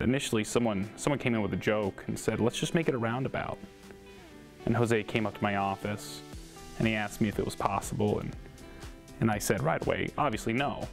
Initially, someone, someone came in with a joke and said, let's just make it a roundabout. And Jose came up to my office and he asked me if it was possible and, and I said right away, obviously no.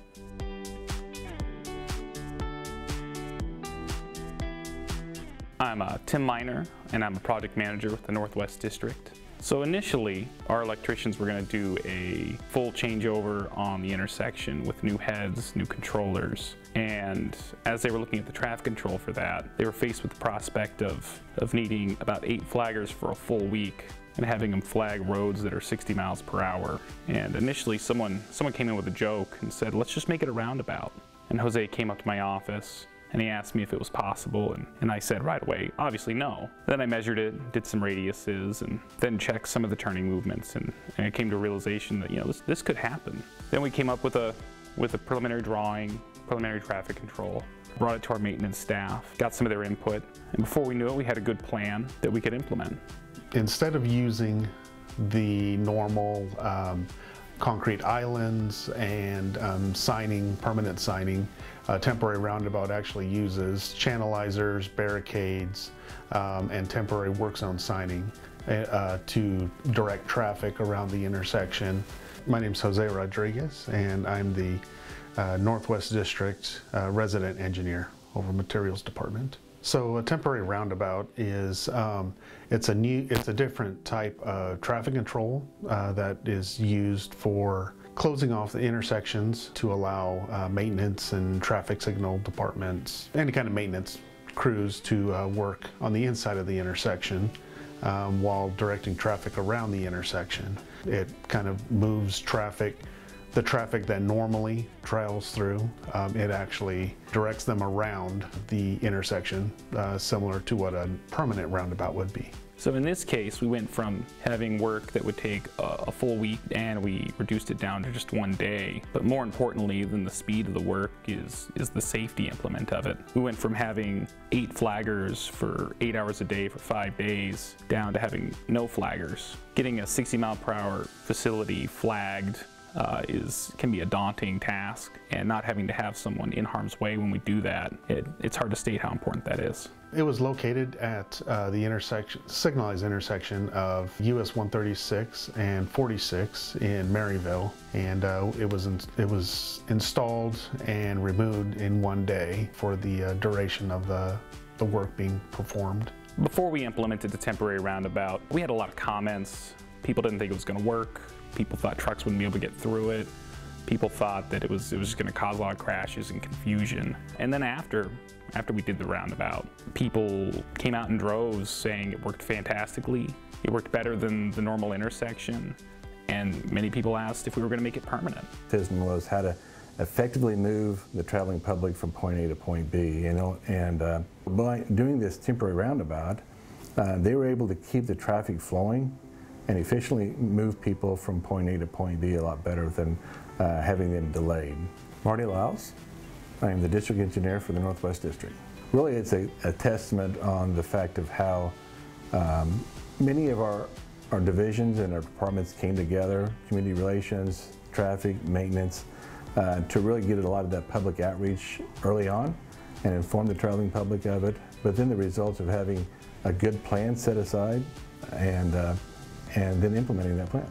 I'm Tim Miner and I'm a project manager with the Northwest District. So initially, our electricians were going to do a full changeover on the intersection with new heads, new controllers, and as they were looking at the traffic control for that, they were faced with the prospect of, of needing about eight flaggers for a full week and having them flag roads that are 60 miles per hour. And initially, someone, someone came in with a joke and said, let's just make it a roundabout. And Jose came up to my office and he asked me if it was possible and, and I said right away, obviously no. Then I measured it, did some radiuses and then checked some of the turning movements and, and I came to a realization that you know this, this could happen. Then we came up with a, with a preliminary drawing, preliminary traffic control, brought it to our maintenance staff, got some of their input, and before we knew it we had a good plan that we could implement. Instead of using the normal um, concrete islands and um, signing, permanent signing. A temporary roundabout actually uses channelizers, barricades, um, and temporary work zone signing uh, to direct traffic around the intersection. My name is Jose Rodriguez and I'm the uh, Northwest District uh, resident engineer over materials department. So a temporary roundabout is um, it's a new it's a different type of traffic control uh, that is used for closing off the intersections to allow uh, maintenance and traffic signal departments, any kind of maintenance crews to uh, work on the inside of the intersection um, while directing traffic around the intersection. It kind of moves traffic the traffic that normally travels through, um, it actually directs them around the intersection, uh, similar to what a permanent roundabout would be. So in this case, we went from having work that would take a, full week and we reduced it down to just one day. But more importantly than the speed of the work is, is the safety implement of it. We went from having eight flaggers for eight hours a day for five days down to having no flaggers. Getting a 60 mile per hour facility flagged uh, is can be a daunting task and not having to have someone in harm's way when we do that, it, it's hard to state how important that is. It was located at uh, the intersection, signalized intersection of US 136 and 46 in Maryville, and uh, it was in, it was installed and removed in one day for the uh, duration of the the work being performed. Before we implemented the temporary roundabout, we had a lot of comments. People didn't think it was going to work. People thought trucks wouldn't be able to get through it. People thought that it was it was just going to cause a lot of crashes and confusion. And then after after we did the roundabout, people came out in droves saying it worked fantastically. It worked better than the normal intersection. And many people asked if we were going to make it permanent. Decision was how to effectively move the traveling public from point A to point B. You know, and uh, by doing this temporary roundabout, uh, they were able to keep the traffic flowing and efficiently move people from point A to point B a lot better than uh, having them delayed. Marty Liles, I am the district engineer for the Northwest District. Really it's a, a testament on the fact of how um, many of our, our divisions and our departments came together, community relations, traffic, maintenance, uh, to really get a lot of that public outreach early on and inform the traveling public of it. But then the results of having a good plan set aside and uh, and then implementing that plan.